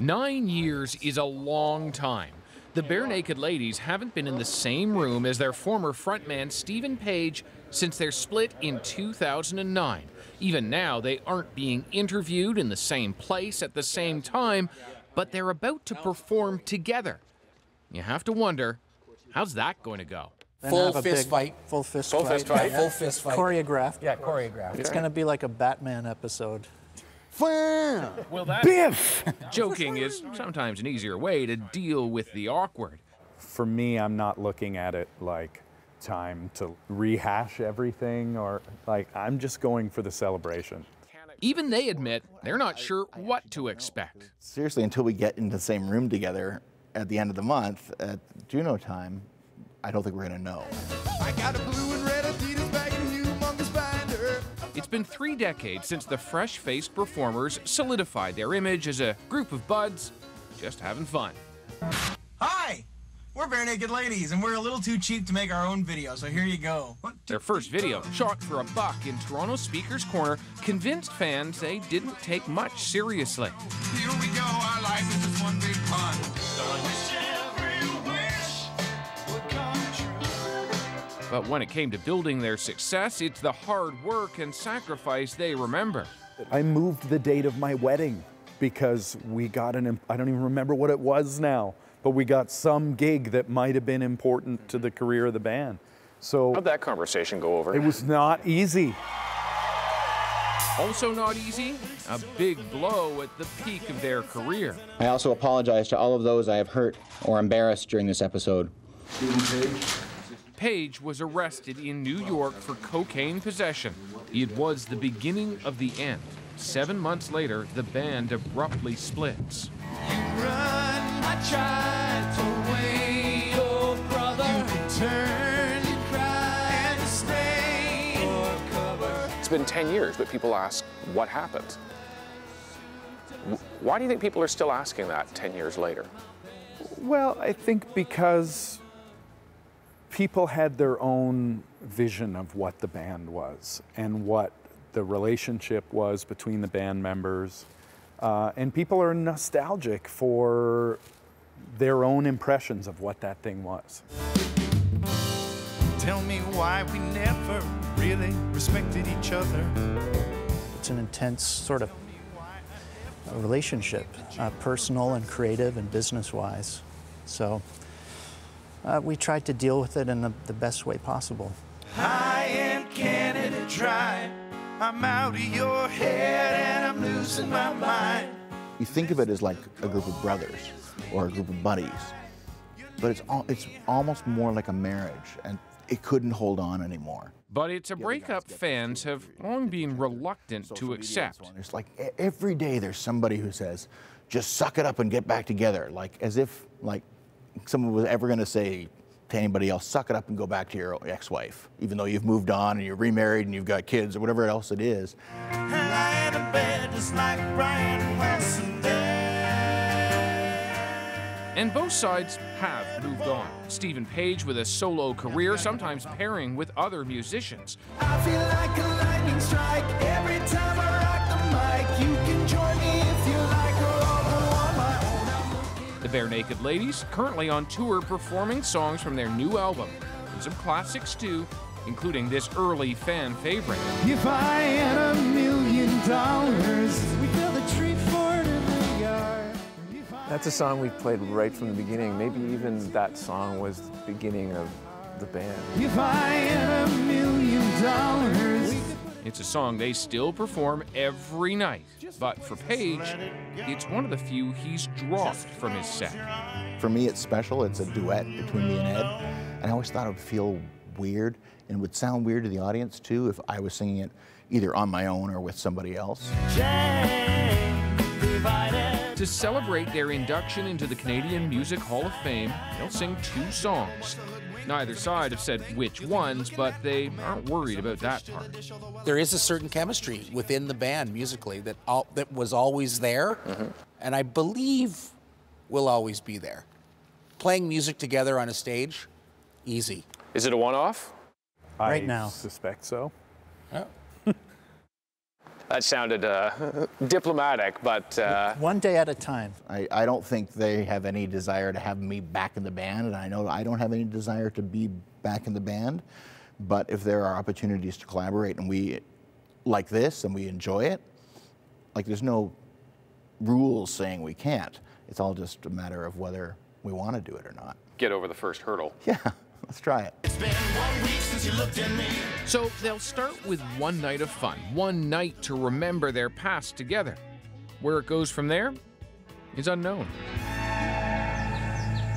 Nine years is a long time. The Barenaked Ladies haven't been in the same room as their former frontman Steven Page since their split in 2009. Even now, they aren't being interviewed in the same place at the same time, but they're about to perform together. You have to wonder, how's that going to go? Full fist, big- fight. Full fist Full fight. fist fight. Full fist fight. Choreographed. Yeah, choreographed. It's going to be like a Batman episode. Will that Biff! joking is sometimes an easier way to deal with the awkward. For me, I'm not looking at it like time to rehash everything or like I'm just going for the celebration. Even they admit they're not sure what to expect. seriously, until we get into the same room together at the end of the month at Juno time, I don't think we're going to know. Been three decades since the fresh faced performers solidified their image as a group of buds just having fun. Hi! We're Barenaked Ladies, and we're a little too cheap to make our own video, so here you go. Their first video, shot for a buck in Toronto Speaker's Corner, convinced fans they didn't take much seriously. Here we go, our life is just one big pun. But when it came to building their success, it's the hard work and sacrifice they remember. I moved the date of my wedding because we got an, I don't even remember what it was now, but we got some gig that might have been important to the career of the band. So How'd that conversation go over? it was not easy. Also, not easy, a big blow at the peak of their career. I also apologize to all of those I have hurt or embarrassed during this episode. Steven Page was arrested in New York for cocaine possession. It was the beginning of the end. Seven months later, the band abruptly splits. Run, I tried to wait, oh brother. You turn, you cry, and stay for cover. It's been 10 years, but people ask, what happened? Why do you think people are still asking that 10 years later? Well, I think because people had their own vision of what the band was and what the relationship was between the band members. Uh, and people are nostalgic for their own impressions of what that thing was. Tell me why we never really respected each other. It's an intense sort of relationship, uh, personal and creative and business wise. So uh, we tried to deal with it in the, the best way possible. High and Canada dry. I'm out of your head and I'm losing my mind. You think of it as like a group of brothers or a group of buddies, but it's, al- it's almost more like a marriage, and it couldn't hold on anymore. But it's a breakup fans have long been reluctant to accept. It's like every day there's somebody who says, just suck it up and get back together, like as if like someone was ever going to say to anybody else, suck it up and go back to your ex-wife, even though you've moved on and you're remarried and you've got kids or whatever else it is. Lying in bed just like Brian Wilson. And both sides have moved on. Steven Page with a solo career, sometimes pairing with other musicians. I feel like a lightning strike every time I rock the mic. Barenaked Ladies, currently on tour performing songs from their new album. And some classics too, including this early fan favorite. If I had a million dollars, we build a tree fort in the yard. That's a song we played right from the beginning. Maybe even that song was the beginning of the band. If I had a million dollars. It's a song they still perform every night. But for Page, it's one of the few he's dropped from his set. For me, it's special. It's a duet between me and Ed. And I always thought it would feel weird and would sound weird to the audience too if I was singing it either on my own or with somebody else. To celebrate their induction into the Canadian Music Hall of Fame, they'll sing two songs. Neither side have said which ones, but they aren't worried about that part. There is a certain chemistry within the band musically that all, that was always there, mm-hmm. and I believe will always be there. Playing music together on a stage, easy. Is it a one off? Right I now. suspect so. That sounded uh, diplomatic, but uh, One day at a time. I, I don't think they have any desire to have me back in the band, and I know I don't have any desire to be back in the band. But if there are opportunities to collaborate and we like this and we enjoy it, like there's no rules saying we can't. It's all just a matter of whether we want to do it or not. get over the first hurdle. Yeah, let's try it. It's been one week since you looked at me. So they'll start with one night of fun, one night to remember their past together. Where it goes from there is unknown.